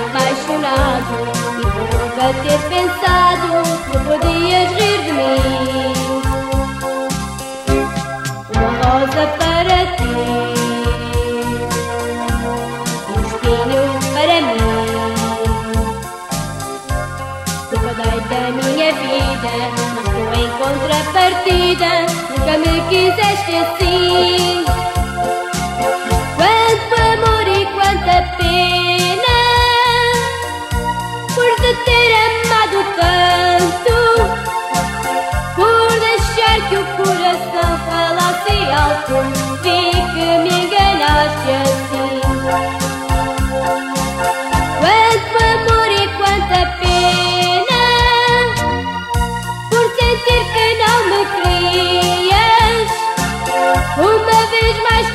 apaixonado. E nunca ter pensado. Que podias rir de mim. Vida, tu em contrapartida nunca me quiseste assim. Quanto amor e quanta pena por te ter amado tanto, por deixar que o coração falasse alto.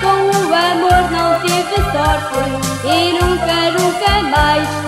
Com o amor não tive sorte E nunca, nunca mais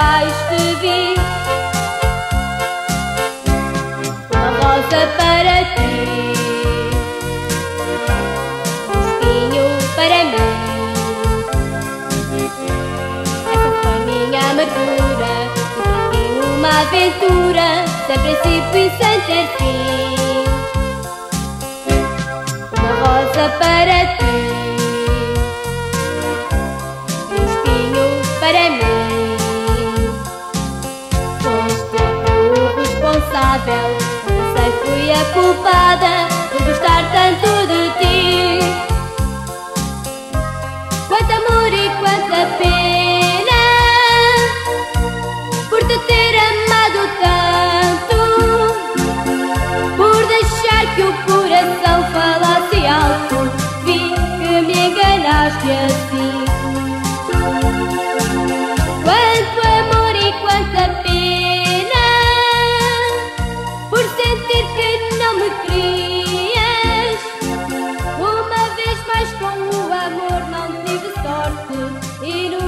mais te vi. Uma rosa para ti. Um espinho para mim. Essa foi minha amargura. E uma aventura Sem princípio e sem ter fim incontrolável. Eu sei que fui a culpada por gostar tanto de ti. Quanto amor e quanta pena por te ter amado tanto, por deixar que o coração falasse alto. Vi que me enganaste assim. பார்த்து இரு